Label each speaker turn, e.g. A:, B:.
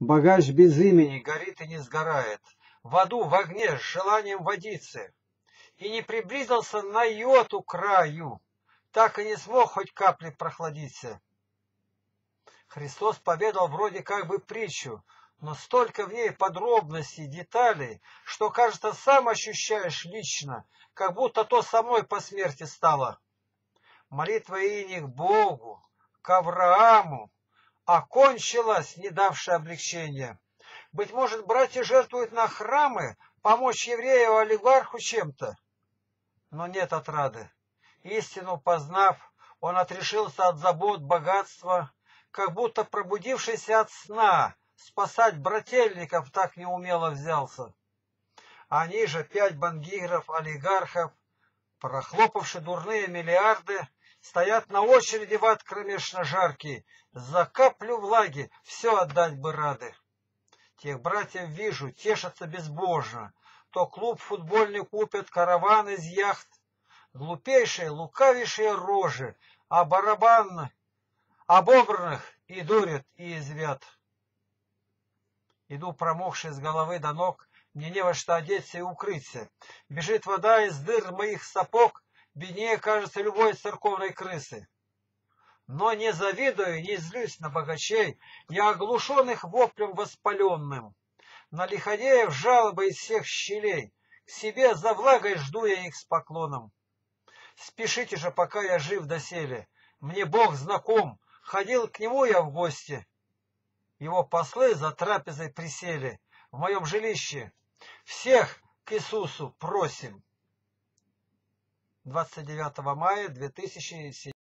A: Богач без имени горит и не сгорает, В аду в огне с желанием водиться, И не приблизился на йоту краю, Так и не смог хоть капли прохладиться. Христос поведал вроде как бы притчу, но столько в ней подробностей, деталей, что, кажется, сам ощущаешь лично, как будто то самой по смерти стало. Молитва Ини к Богу, к Аврааму, окончилась, не давшая облегчения. Быть может, братья жертвуют на храмы, помочь еврею олигарху чем-то. Но нет отрады. Истину познав, он отрешился от забот, богатства, как будто пробудившийся от сна, спасать брательников так неумело взялся. Они же, пять бангиров, олигархов, прохлопавши дурные миллиарды, Стоят на очереди в ад кромешно жаркий, За каплю влаги все отдать бы рады. Тех братьев вижу, тешатся безбожно, То клуб футбольный купят, караван из яхт, Глупейшие, лукавейшие рожи, А барабан обобранных и дурят, и извят. Иду промокший с головы до ног, Мне не во что одеться и укрыться. Бежит вода из дыр моих сапог, беднее, кажется, любой церковной крысы. Но не завидую, не злюсь на богачей, не оглушенных воплем воспаленным. На лиходеев жалобы из всех щелей, к себе за влагой жду я их с поклоном. Спешите же, пока я жив доселе, мне Бог знаком, ходил к нему я в гости. Его послы за трапезой присели в моем жилище. Всех к Иисусу просим. 29 мая 2007